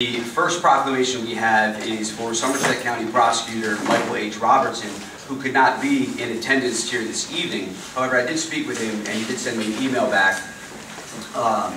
The first proclamation we have is for Somerset County Prosecutor Michael H. Robertson, who could not be in attendance here this evening. However, I did speak with him, and he did send me an email back um,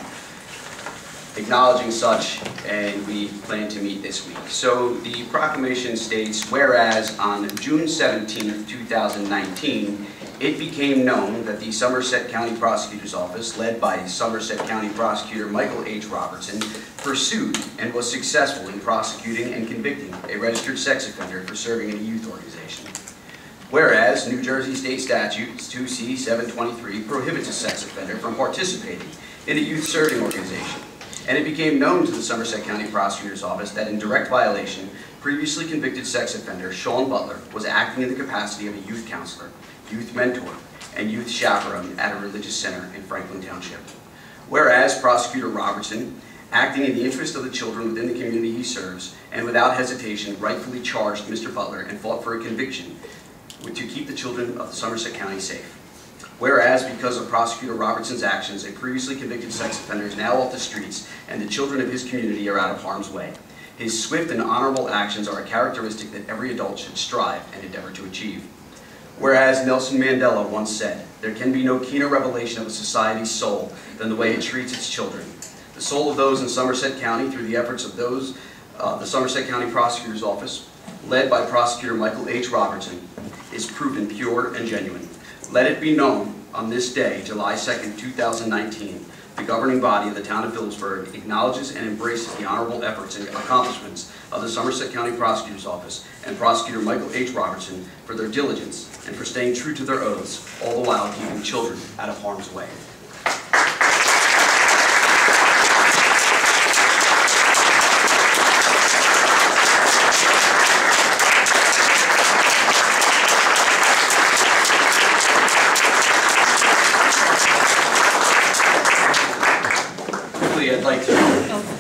acknowledging such, and we plan to meet this week. So the proclamation states, whereas on June 17, 2019, it became known that the Somerset County Prosecutor's Office, led by Somerset County Prosecutor Michael H. Robertson, pursued and was successful in prosecuting and convicting a registered sex offender for serving in a youth organization. Whereas New Jersey State Statute 2C 723 prohibits a sex offender from participating in a youth serving organization, and it became known to the Somerset County Prosecutor's Office that in direct violation, previously convicted sex offender Sean Butler was acting in the capacity of a youth counselor, youth mentor, and youth chaperone at a religious center in Franklin Township. Whereas Prosecutor Robertson, acting in the interest of the children within the community he serves, and without hesitation rightfully charged Mr. Butler and fought for a conviction to keep the children of the Somerset County safe. Whereas, because of Prosecutor Robertson's actions, a previously convicted sex offender is now off the streets and the children of his community are out of harm's way. His swift and honorable actions are a characteristic that every adult should strive and endeavor to achieve. Whereas Nelson Mandela once said, there can be no keener revelation of a society's soul than the way it treats its children. The soul of those in Somerset County, through the efforts of those, uh, the Somerset County Prosecutor's Office, led by Prosecutor Michael H. Robertson, is proven pure and genuine. Let it be known on this day, July 2nd, 2019, the governing body of the town of Phillipsburg acknowledges and embraces the honorable efforts and accomplishments of the Somerset County Prosecutor's Office and Prosecutor Michael H. Robertson for their diligence and for staying true to their oaths, all the while keeping children out of harm's way. I'd like to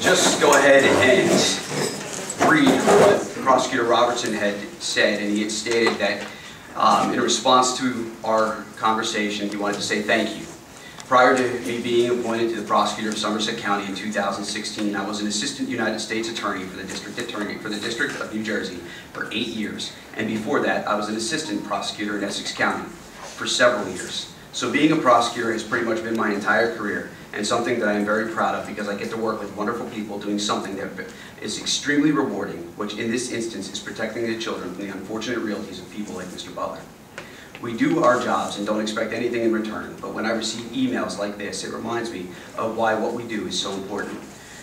just go ahead and read what Prosecutor Robertson had said, and he had stated that um, in response to our conversation, he wanted to say thank you. Prior to me being appointed to the prosecutor of Somerset County in 2016, I was an assistant United States attorney for the district attorney for the District of New Jersey for eight years, and before that, I was an assistant prosecutor in Essex County for several years. So being a prosecutor has pretty much been my entire career, and something that I am very proud of because I get to work with wonderful people doing something that is extremely rewarding, which in this instance is protecting the children from the unfortunate realities of people like Mr. Butler. We do our jobs and don't expect anything in return, but when I receive emails like this, it reminds me of why what we do is so important.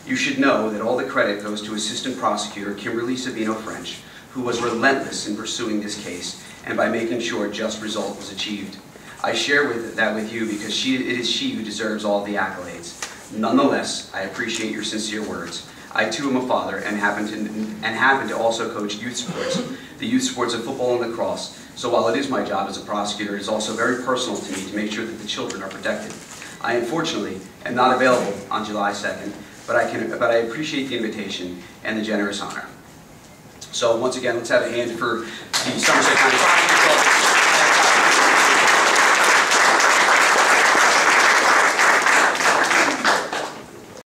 You should know that all the credit goes to Assistant Prosecutor Kimberly Sabino French, who was relentless in pursuing this case and by making sure just result was achieved. I share with that with you because she, it is she who deserves all the accolades. Nonetheless, I appreciate your sincere words. I too am a father and happen to and happen to also coach youth sports, the youth sports of football and lacrosse. So while it is my job as a prosecutor, it is also very personal to me to make sure that the children are protected. I unfortunately am not available on July 2nd, but I can but I appreciate the invitation and the generous honor. So once again, let's have a hand for the Somerset County Prosecutor's Office.